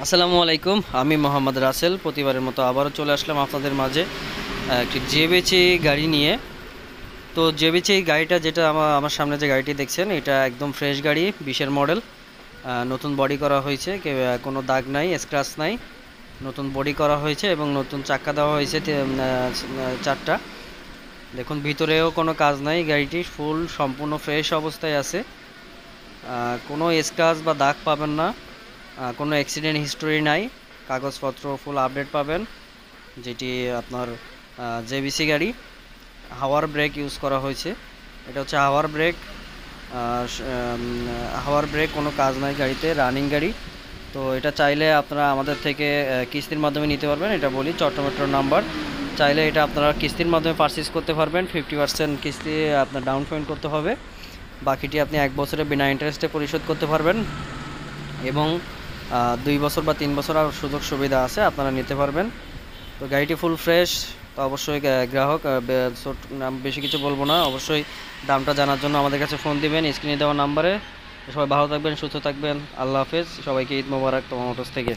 আসসালামু আলাইকুম, আমি মোহাম্মদ রাসেল। প্রতিবারের মতো আবারও চলে আসলাম আপনাদের মাঝে একটি জেবেচি গাড়ি নিয়ে। তো জেবেচি গাড়িটা যেটা আমার আমার সামনে যে গাড়িটি দেখছেন, এটা একদম ফ্রেশ গাড়ি, বিশের মডেল। নতুন বডি করা হয়েছে কোনো দাগ নাই স্ক্র্যাচ নাই। নতুন বডি করা হয়েছে এবং নতুন চাক্কা দেওয়া হয়েছে চারটা। দেখুন, ভিতরেও কোনো কাজ নাই, গাড়িটি ফুল, সম্পূর্ণ ফ্রেশ অবস্থায় আছে। কোনো স্ক্র্যাচ বা দাগ পাবেন না। কোনো অ্যাক্সিডেন্ট হিস্টোরি নাই। কাগজপত্র ফুল আপডেট পাবেন, যেটি আপনার জেবিসি গাড়ি হাওয়ার ব্রেক ইউজ করা হয়েছে। এটা হচ্ছে হাওয়ার ব্রেক হাওয়ার ব্রেক কোনো কাজ নাই গাড়িতে রানিং গাড়ি। তো এটা চাইলে আপনারা আমাদের থেকে কিস্তির মাধ্যমে নিতে পারবেন, এটা বলি চট্টমেট্রোর নাম্বার চাইলে এটা আপনারা কিস্তির মাধ্যমে পারচেস করতে পারবেন ফিফটি পার্সেন্ট কিস্তি আপনার ডাউন পেমেন্ট করতে হবে। বাকিটি আপনি এক বছরে বিনা ইন্টারেস্টে পরিশোধ করতে পারবেন। এবং দুই বছর বা তিন বছর আর সুযোগ সুবিধা আছে, আপনারা নিতে পারবেন। তো গাড়িটি ফুল ফ্রেশ তো অবশ্যই গ্রাহক বেশি কিছু বলব না, অবশ্যই দামটা জানার জন্য আমাদের কাছে ফোন দিবেন স্ক্রিনে দেওয়া নাম্বারে সবাই ভালো থাকবেন, সুস্থ থাকবেন, আল্লাহ হাফেজ, সবাইকে ঈদ মোবারক তোমার মোটরস থেকে।